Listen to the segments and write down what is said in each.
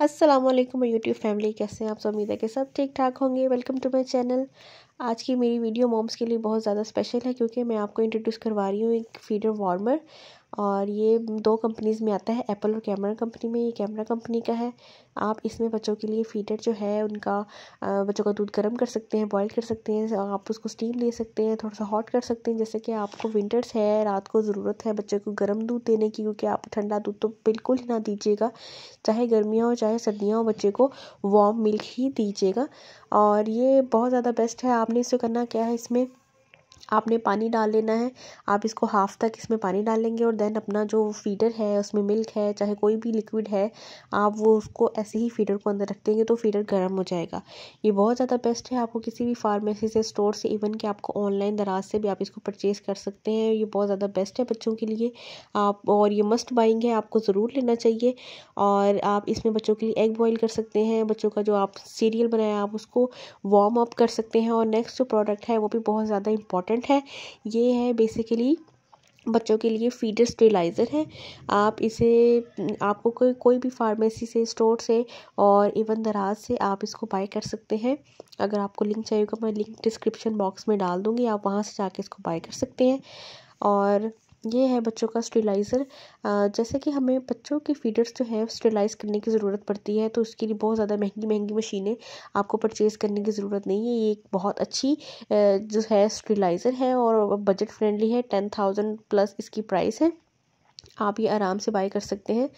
अस्सलाम वालेकुम YouTube family कैसे हैं आप सब? उम्मीद है कि सब ठीक ठाक होंगे। वेलकम टू माय चैनल आज की मेरी वीडियो मॉम्स के लिए बहुत ज़्यादा स्पेशल है, क्योंकि मैं आपको इंट्रोड्यूस करवा रही हूँ एक फीडर वार्मर और ये दो कंपनीज़ में आता है एप्पल और कैमरा कंपनी में। ये कैमरा कंपनी का है। आप इसमें बच्चों के लिए फीडर जो है, उनका बच्चों का दूध गर्म कर सकते हैं बॉईल कर सकते हैं, आप उसको स्टीम दे सकते हैं, थोड़ा सा हॉट कर सकते हैं। जैसे कि आपको विंटर्स है, रात को ज़रूरत है बच्चे को गर्म दूध देने की, क्योंकि आप ठंडा दूध तो बिल्कुल ही ना दीजिएगा। चाहे गर्मियाँ हो, चाहे सर्दियाँ हो, बच्चे को वार्म मिल्क ही दीजिएगा। और ये बहुत ज़्यादा बेस्ट है। आपने इसे करना क्या है इसमें? आपने पानी डाल लेना है। आप इसको हाफ़ तक इसमें पानी डालेंगे और देन अपना जो फीडर है, उसमें मिल्क है, चाहे कोई भी लिक्विड है, आप वो उसको ऐसे ही फीडर को अंदर रख देंगे तो फीडर गर्म हो जाएगा। ये बहुत ज़्यादा बेस्ट है, आपको किसी भी फार्मेसी से स्टोर से इवन कि आपको ऑनलाइन दराज से भी आप इसको परचेज़ कर सकते हैं। ये बहुत ज़्यादा बेस्ट है बच्चों के लिए। आप, और ये मस्ट बाइंग है, आपको ज़रूर लेना चाहिए। और आप इसमें बच्चों के लिए एग बॉयल कर सकते हैं। बच्चों का जो आप सीरियल बनाया, आप उसको वार्म अप कर सकते हैं। और नेक्स्ट जो प्रोडक्ट है, वो भी बहुत ज़्यादा इंपॉर्टेंट इंपॉर्टेंट है। ये है बेसिकली बच्चों के लिए फीडर स्टेलाइज़र है। आप इसे, आपको कोई कोई भी फार्मेसी से स्टोर से और इवन दराज से आप इसको बाय कर सकते हैं। अगर आपको लिंक चाहिए होगा, मैं लिंक डिस्क्रिप्शन बॉक्स में डाल दूँगी। आप वहाँ से जाके इसको बाय कर सकते हैं। और ये है बच्चों का स्टेलाइज़र जैसे कि हमें बच्चों के फीडर्स जो है स्टेलाइज करने की ज़रूरत पड़ती है तो उसके लिए बहुत ज़्यादा महँगी महँगी मशीनें आपको परचेज़ करने की ज़रूरत नहीं है। ये एक बहुत अच्छी जो है स्टेलाइज़र है और बजट फ्रेंडली है, टेन थाउज़ेंड प्लस इसकी प्राइस है। आप ये आराम से बाई कर सकते हैं।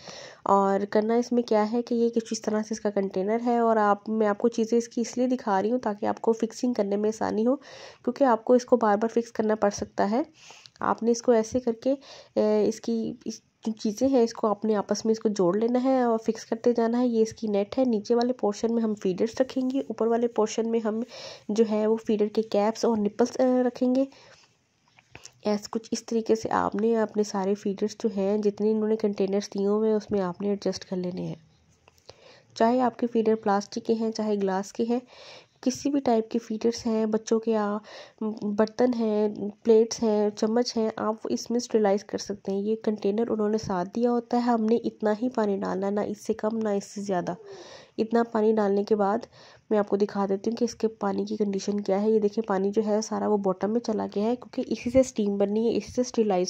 और करना इसमें क्या है कि ये किस तरह से इसका कंटेनर है और आप, मैं आपको चीज़ें इसकी इसलिए दिखा रही हूँ ताकि आपको फिक्सिंग करने में आसानी हो, क्योंकि आपको इसको बार बार फिक्स करना पड़ सकता है। आपने इसको ऐसे करके इसकी, इस जो चीज़ें हैं, इसको अपने आपस में इसको जोड़ लेना है और फिक्स करते जाना है। ये इसकी नेट है। नीचे वाले पोर्शन में हम फीडर्स रखेंगे, ऊपर वाले पोर्शन में हम जो है वो फीडर के कैप्स और निपल्स रखेंगे। ऐसे, कुछ इस तरीके से आपने अपने सारे फीडर्स जो हैं, जितने इन्होंने कंटेनर्स दिए हुए हैं, उसमें आपने एडजस्ट कर लेने हैं। चाहे आपके फीडर प्लास्टिक के हैं, चाहे ग्लास के हैं किसी भी टाइप के फीडर्स हैं, बच्चों के बर्तन हैं प्लेट्स हैं, चम्मच हैं, आप इसमें स्टेलाइज कर सकते हैं। ये कंटेनर उन्होंने साथ दिया होता है, हमने इतना ही पानी डालना, ना इससे कम, ना इससे ज़्यादा। इतना पानी डालने के बाद मैं आपको दिखा देती हूँ कि इसके पानी की कंडीशन क्या है। ये देखिए, पानी जो है, सारा वो बॉटम में चला गया है, क्योंकि इसी से स्टीम बननी है, इसी से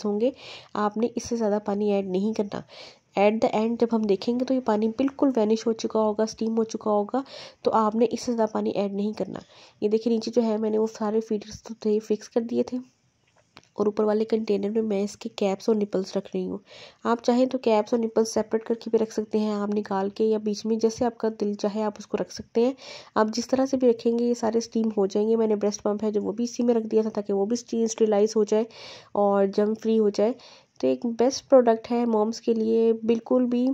होंगे। आपने इससे ज़्यादा पानी ऐड नहीं करना। एट द एंड जब हम देखेंगे तो ये पानी बिल्कुल वैनिश हो चुका होगा स्टीम हो चुका होगा तो आपने इससे ज़्यादा पानी ऐड नहीं करना। ये देखिए, नीचे जो है, मैंने वो सारे फीडर्स तो थे फिक्स कर दिए थे। और ऊपर वाले कंटेनर में मैं इसके कैप्स और निपल्स रख रही हूँ। आप चाहें तो कैप्स और निपल्स सेपरेट करके भी रख सकते हैं। आप निकाल के या बीच में जैसे आपका दिल चाहे, आप उसको रख सकते हैं। आप जिस तरह से भी रखेंगे, ये सारे स्टीम हो जाएँगे। मैंने ब्रेस्ट पंप है जो वो भी इसी में रख दिया था ताकि वो भी स्टीम स्टेलाइज हो जाए और जम फ्री हो जाए। तो एक बेस्ट प्रोडक्ट है मॉम्स के लिए। बिल्कुल भी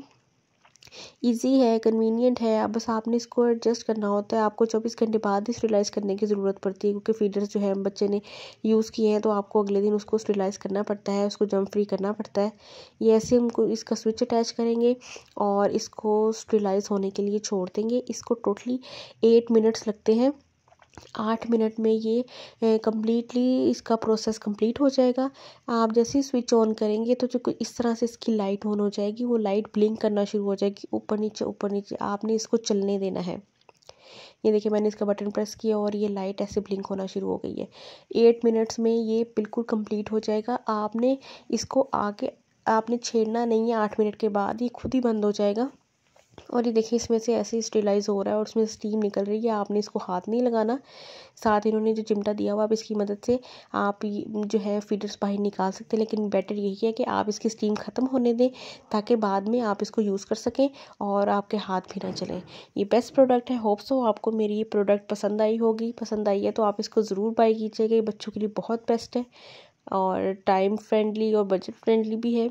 इजी है कन्वीनियंट है। अब बस आपने इसको एडजस्ट करना होता है। आपको चौबीस घंटे बाद ही स्टेलाइज करने की ज़रूरत पड़ती है, क्योंकि फीडर्स जो है, बच्चे ने यूज़ किए हैं तो आपको अगले दिन उसको स्टेलाइज करना पड़ता है, उसको जम फ्री करना पड़ता है। ये ऐसे हम इसका स्विच अटैच करेंगे और इसको स्टेलाइज होने के लिए छोड़ देंगे। इसको टोटली एट मिनट्स लगते हैं। आठ मिनट में ये कम्प्लीटली इसका प्रोसेस कंप्लीट हो जाएगा। आप जैसे ही स्विच ऑन करेंगे तो जो इस तरह से इसकी लाइट ऑन हो जाएगी, वो लाइट ब्लिंक करना शुरू हो जाएगी ऊपर नीचे ऊपर नीचे। आपने इसको चलने देना है। ये देखिए मैंने इसका बटन प्रेस किया और ये लाइट ऐसे ब्लिंक होना शुरू हो गई है। एट मिनट्स में ये बिल्कुल कंप्लीट हो जाएगा। आपने इसको आगे, आपने छेड़ना नहीं है आठ मिनट के बाद, ये खुद ही बंद हो जाएगा। और ये देखिए, इसमें से ऐसे ही स्टेलाइज हो रहा है और उसमें स्टीम निकल रही है। आपने इसको हाथ नहीं लगाना। साथ इन्होंने जो चिमटा दिया हुआ आप इसकी मदद से आप जो है फीडर्स बाहर निकाल सकते हैं। लेकिन बेटर यही है कि आप इसकी स्टीम ख़त्म होने दें, ताकि बाद में आप इसको यूज़ कर सकें और आपके हाथ भी ना चलें। ये बेस्ट प्रोडक्ट है। होप्स हो आपको मेरी ये प्रोडक्ट पसंद आई होगी। पसंद आई है तो आप इसको ज़रूर बाई कीजिएगा। ये बच्चों के लिए बहुत बेस्ट है और टाइम फ्रेंडली और बजट फ्रेंडली भी है।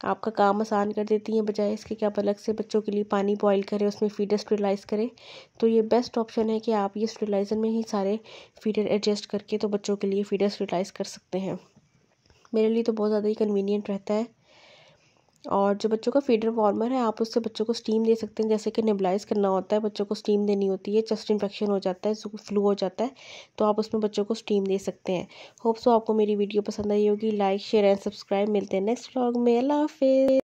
आपका काम आसान कर देती हैं, बजाय इसके कि आप अलग से बच्चों के लिए पानी बॉईल करें, उसमें फीडर स्टेलाइज करें। तो ये बेस्ट ऑप्शन है कि आप ये स्टेलाइज़र में ही सारे फीडर एडजस्ट करके तो बच्चों के लिए फीडर स्टेलाइज कर सकते हैं। मेरे लिए तो बहुत ज़्यादा ही कन्वीनियंट रहता है। और जो बच्चों का फीडर वार्मर है, आप उससे बच्चों को स्टीम दे सकते हैं। जैसे कि नेबलाइज करना होता है, बच्चों को स्टीम देनी होती है चेस्ट इन्फेक्शन हो जाता है फ्लू हो जाता है तो आप उसमें बच्चों को स्टीम दे सकते हैं। होप सो आपको मेरी वीडियो पसंद आई होगी। लाइक शेयर एंड सब्सक्राइब मिलते हैं नेक्स्ट व्लॉग में। अल्लाह हाफिज़।